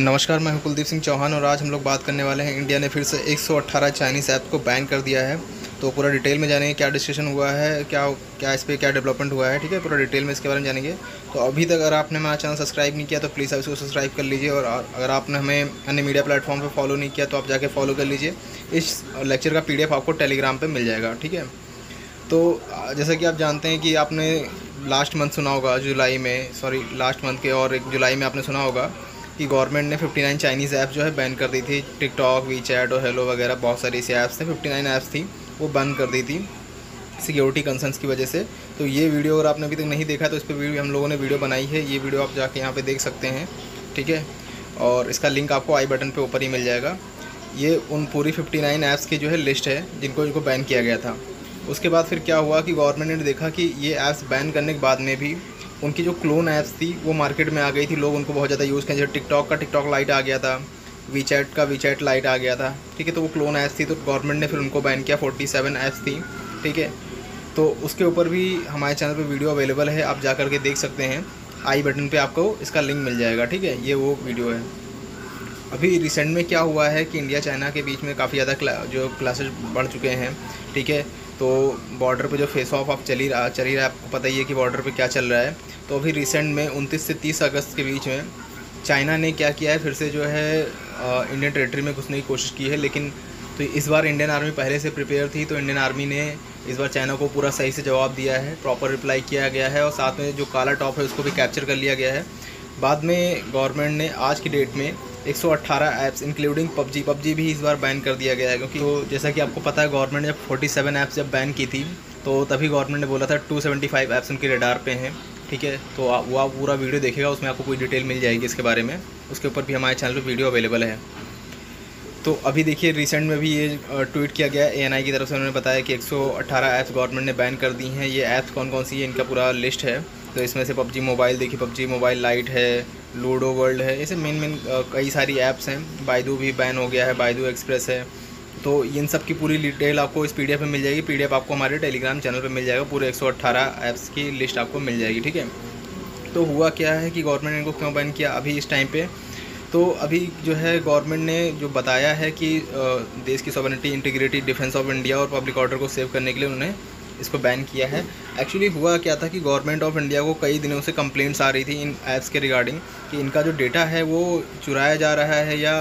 नमस्कार, मैं हूँ कुलदीप सिंह चौहान और आज हम लोग बात करने वाले हैं इंडिया ने फिर से 118 चाइनीज़ ऐप को बैन कर दिया है। तो पूरा डिटेल में जानेंगे क्या डिस्कशन हुआ है, क्या क्या इस पर क्या डेवलपमेंट हुआ है, ठीक है? पूरा डिटेल में इसके बारे में जानेंगे। तो अभी तक अगर आपने हमारा चैनल सब्सक्राइब नहीं किया तो प्लीज़ आप इसको सब्सक्राइब कर लीजिए और अगर आपने हमें अन्य मीडिया प्लेटफॉर्म पर फॉलो नहीं किया तो आप जाके फॉलो कर लीजिए। इस लेक्चर का पीडीएफ आपको टेलीग्राम पर मिल जाएगा, ठीक है? तो जैसा कि आप जानते हैं कि आपने लास्ट मंथ सुना होगा, जुलाई में, सॉरी, लास्ट मंथ के और एक जुलाई में आपने सुना होगा कि गवर्नमेंट ने 59 चाइनीज़ ऐप जो है बैन कर दी थी। टिकटॉक वी चैट और हेलो वगैरह, बहुत सारी ऐसी ऐप्स थे। 59 ऐप्स थी, वो बंद कर दी थी सिक्योरिटी कंसर्नस की वजह से। तो ये वीडियो अगर आपने अभी तक नहीं देखा तो इस पर हम लोगों ने वीडियो बनाई है। ये वीडियो आप जाके यहाँ पर देख सकते हैं, ठीक है? और इसका लिंक आपको आई बटन पर ऊपर ही मिल जाएगा। ये उन पूरी फिफ्टी नाइन ऐप्स की जो है लिस्ट है, जिनको इनको बैन किया गया था। उसके बाद फिर क्या हुआ कि गवर्नमेंट ने देखा कि ये ऐप्स बैन करने के बाद में भी उनकी जो क्लोन ऐप्स थी, वो मार्केट में आ गई थी। लोग उनको बहुत ज़्यादा यूज़ करें जैसे टिकटॉक का टिकटॉक लाइट आ गया था वी चैट का वी चैट लाइट आ गया था। ठीक है तो वो क्लोन ऐप्स थी तो गवर्नमेंट ने फिर उनको बैन किया। फोर्टी सेवन ऐप्स थी। ठीक है तो उसके ऊपर भी हमारे चैनल पर वीडियो अवेलेबल है। आप जा के देख सकते हैं। आई बटन पर आपको इसका लिंक मिल जाएगा। ठीक है, ये वो वीडियो है। अभी रिसेंट में क्या हुआ है कि इंडिया चाइना के बीच में काफ़ी ज़्यादा जो क्लासेस बढ़ चुके हैं, ठीक है? तो बॉर्डर पे जो फेस ऑफ़ आप चल रहा, चल ही रहा है, आपको पता ही है कि बॉर्डर पे क्या चल रहा है। तो अभी रिसेंट में 29 से 30 अगस्त के बीच में चाइना ने क्या किया है, फिर से जो है इंडियन टेरेटरी में घुसने की कोशिश की है, लेकिन तो इस बार इंडियन आर्मी पहले से प्रिपेयर थी तो इंडियन आर्मी ने इस बार चाइना को पूरा सही से जवाब दिया है प्रॉपर रिप्लाई किया गया है, और साथ में जो काला टॉप है, उसको भी कैप्चर कर लिया गया है। बाद में गवर्नमेंट ने आज की डेट में 118 ऐप्स इंक्लूडिंग पबजी। पबजी भी इस बार बैन कर दिया गया है क्योंकि तो जैसा कि आपको पता है गवर्नमेंट ने 47 ऐप्स जब बैन की थी तो तभी गवर्नमेंट ने बोला था 275 ऐप्स उनके रेडार पे हैं ठीक है? तो आ, वो आप पूरा वीडियो देखेगा उसमें आपको कोई डिटेल मिल जाएगी इसके बारे में। उसके ऊपर भी हमारे चैनल पर वीडियो अवेलेबल है। तो अभी देखिए रिसेंट में भी ये ट्वीट किया गया ए की तरफ़ से। उन्होंने बताया कि 118 ऐप्स गवर्नमेंट ने बैन कर दी हैं। ये ऐप्स कौन कौन सी है इनका पूरा लिस्ट है। तो इसमें से पबजी मोबाइल देखिए, पबजी मोबाइल लाइट है, लूडो वर्ल्ड है, ऐसे मेन मेन कई सारी ऐप्स हैं। बायदू भी बैन हो गया है, बायदू एक्सप्रेस है। तो इन सब की पूरी डिटेल आपको इस पीडीएफ में मिल जाएगी। पीडीएफ आपको हमारे टेलीग्राम चैनल पर मिल जाएगा। पूरे 118 ऐप्स की लिस्ट आपको मिल जाएगी, ठीक है? तो हुआ क्या है कि गवर्नमेंट ने इनको क्यों बैन किया अभी इस टाइम पे? तो अभी जो है गवर्नमेंट ने जो बताया है कि देश की sovereignty integrity defence of India और पब्लिक ऑर्डर को सेव करने के लिए उन्होंने इसको बैन किया है। एक्चुअली हुआ क्या था कि गवर्नमेंट ऑफ़ इंडिया को कई दिनों से कंप्लेंट्स आ रही थी इन ऐप्स के रिगार्डिंग कि इनका जो डेटा है वो चुराया जा रहा है या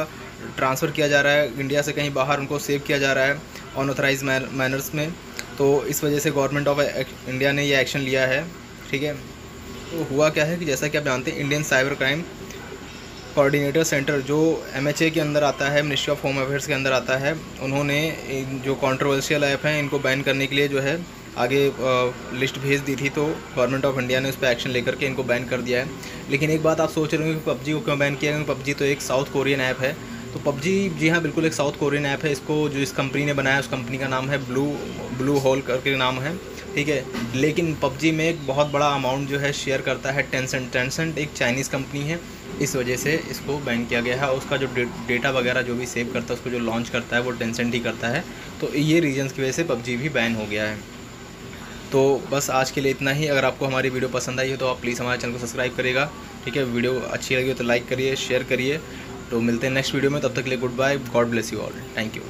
ट्रांसफ़र किया जा रहा है इंडिया से कहीं बाहर उनको सेव किया जा रहा है अनऑथराइज मैनर्स में। तो इस वजह से गवर्नमेंट ऑफ़ इंडिया ने ये एक्शन लिया है, ठीक है? तो हुआ क्या है कि जैसा कि आप जानते हैं Indian cyber crime coordinator centre जो एमएचए के अंदर आता है मिनिस्ट्री ऑफ़ होम अफेयर्स के अंदर आता है, उन्होंने जो कंट्रोवर्शियल ऐप हैं, इनको बैन करने के लिए जो है आगे लिस्ट भेज दी थी तो गवर्नमेंट ऑफ़ इंडिया ने उस पर एक्शन लेकर के इनको बैन कर दिया है। लेकिन एक बात आप सोच रहे हो कि पबजी को क्यों बैन किया? क्योंकि पबजी तो एक साउथ कोरियन ऐप है। तो पबजी, जी हाँ बिल्कुल एक साउथ कोरियन ऐप है। इसको जो इस कंपनी ने बनाया, उस कंपनी का नाम है ब्लू ब्लू होल करके नाम है। ठीक है? लेकिन पबजी में एक बहुत बड़ा अमाउंट जो है शेयर करता है टेंसेंट टेंसेंट एक चाइनीज़ कंपनी है। इस वजह से इसको बैन किया गया है। उसका जो डेटा वगैरह जो भी सेव करता है, उसको जो लॉन्च करता है, वो टेंसेंट ही करता है। तो ये रीजन्स की वजह से पबजी भी बैन हो गया है। तो बस आज के लिए इतना ही। अगर आपको हमारी वीडियो पसंद आई हो तो आप प्लीज़ हमारे चैनल को सब्सक्राइब करेगा ठीक है? वीडियो अच्छी लगी हो तो लाइक करिए, शेयर करिए। तो मिलते हैं नेक्स्ट वीडियो में, तब तक के लिए goodbye, God bless you all. Thank you.